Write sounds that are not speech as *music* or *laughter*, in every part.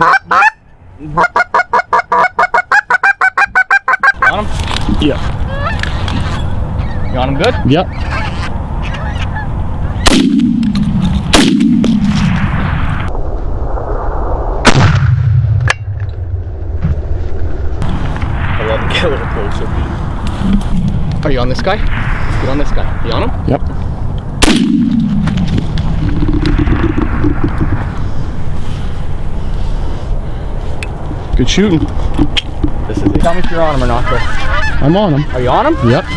On him? Yeah. You on him good? Yep. I love to get a little closer. Are you on this guy? You on this guy? You on him? Yep. Good shooting. This is it. Tell me if you're on him or not, Chris. I'm on him. Are you on him? Yep. *laughs*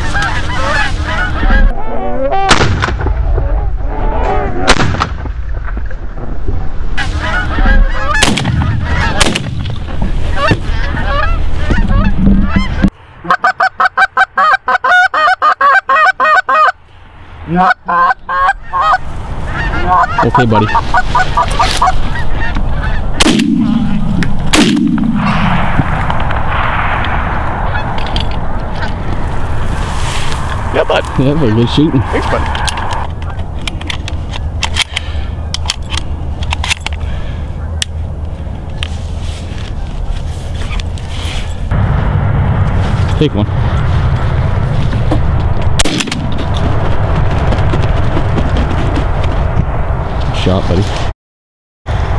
Okay, buddy. Yeah, bud. Yeah, very good shooting. Thanks, bud. Take one. Shot, buddy.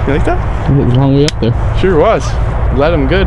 You like that? It was a long way up there. Sure was. Let him good.